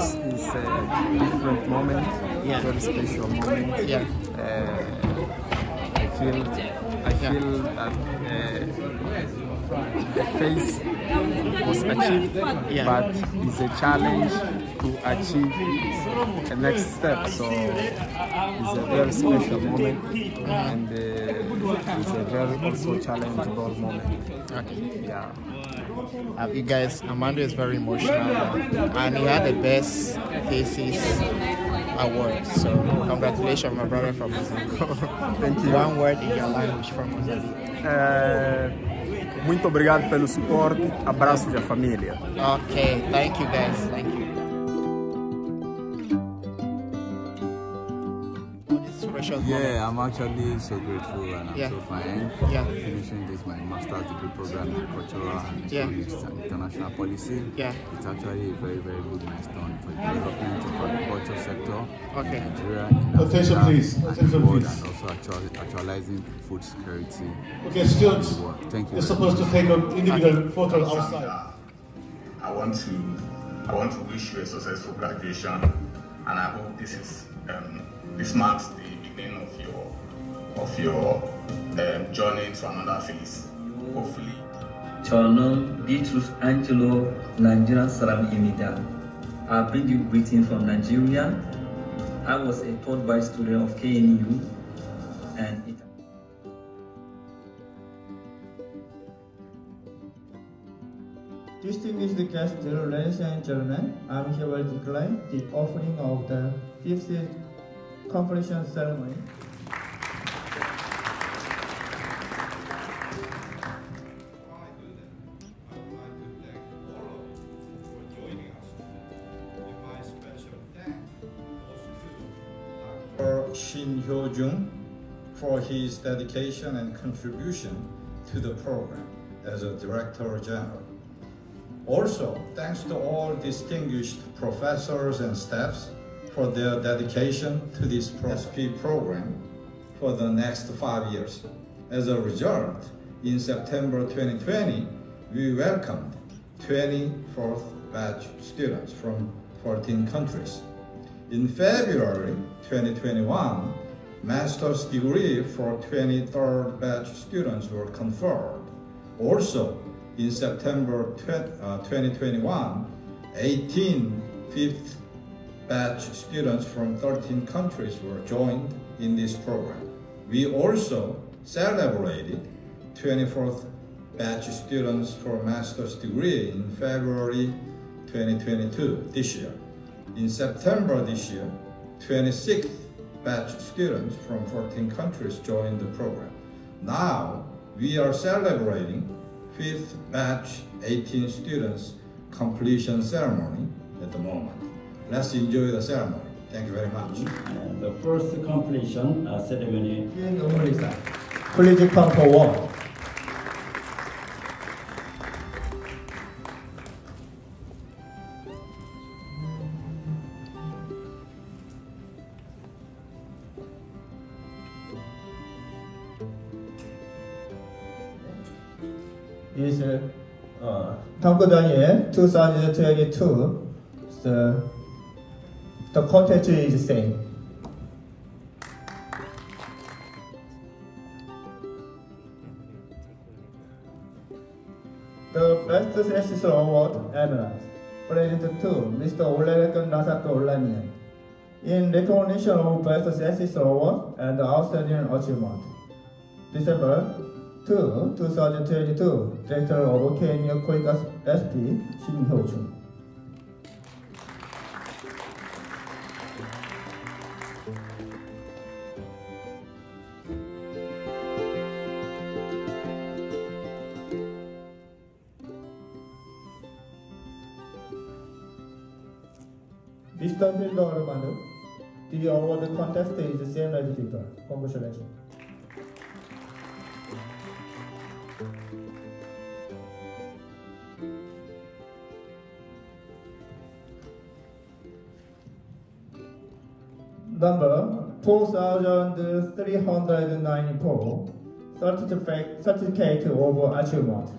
course, it's a different moment, Yeah. very special moment. Yeah. Uh, I feel, I feel that uh, the face was achieved, Yeah. but it's a challenge to achieve the next step. So it's a very special moment, and uh, it's a very also challenging moment. Okay. Yeah. Uh, you guys, Amando is very emotional, and he had the best thesis award. So congratulations, my brother from Mozambique. Thank you. One word in your language from Mozambique. Eh, muito obrigado pelo suporte. Abraços à família. Okay, thank you guys. Thank you. Precious moment. Yeah, I'm actually so grateful and I'm Yeah. so fine. Yeah. Finishing this my master's degree program in cultural and Yeah. international policy. Yeah. It's actually a very, very good milestone for the development of agriculture sector Okay. in Nigeria. in Attention, Africa, please. the Attention, world, please. And also actual, actualizing food security. Okay, students, in the world. Thank you. you're very supposed to take an individual photo outside. I want to I want to wish you a successful graduation, and I hope this is um, this marks the beginning of your of your um, journey to another phase. Hopefully. Cholnom Bitrus Angelo Nigerian Saram Imida. I bring you greetings from Nigeria. I was a third vice student of KNU and it Distinguished guests, ladies and gentlemen, I'm here to declare the offering of the 50th confirmation ceremony. Shin Hyo-jung for his dedication and contribution to the program as a Director General. Also, thanks to all distinguished professors and staffs for their dedication to this SP program for the next five years. As a result, in September 2020, we welcomed 24th batch students from 14 countries. In February 2021, master's degree for 23rd batch students were conferred. Also, in September 20, uh, 2021, 18 fifth batch students from 13 countries were joined in this program. We also celebrated 24th batch students for master's degree in February 2022 this year. In September this year, 26th batch students from 14 countries joined the program. Now, we are celebrating 5th batch 18 students completion ceremony at the moment. Let's enjoy the ceremony. Thank you very much. The first completion uh, ceremony Yin Umulisa, please come forward. is uh, Tangudanye 2022. The, the content is the same. The Best Assessor Award Emerald, presented to Mr. Olerekan Rasaka Olanian, in recognition of Best Assessor Award and Outstanding Achievement. December 2, 2022, Director of KNU KOICA SP, Shin Hyo-jun. Mr. Hilda Armando, the award contest is the same as before. Congratulations. Number 4394, certificate, certificate of achievement,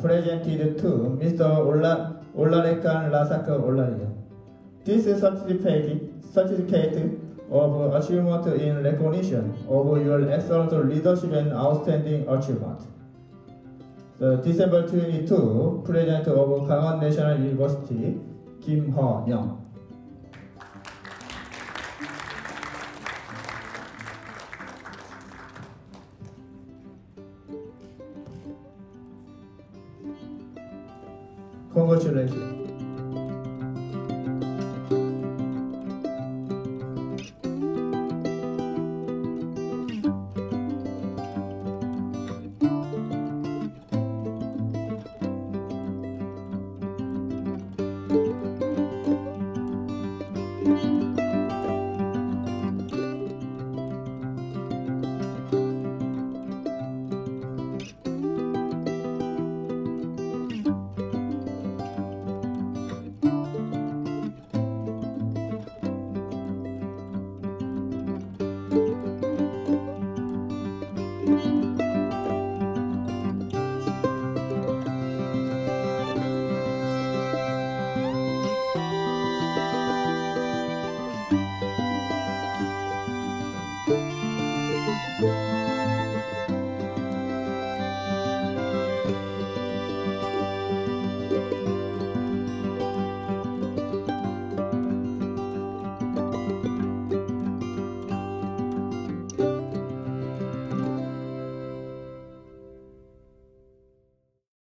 presented to Mr. Ola, Olarekan Lasaka Olaria. This is certificate, certificate of achievement in recognition of your excellent leadership and outstanding achievement. The December 22, President of Kangwon National University, Kim Ha Young. Congratulations.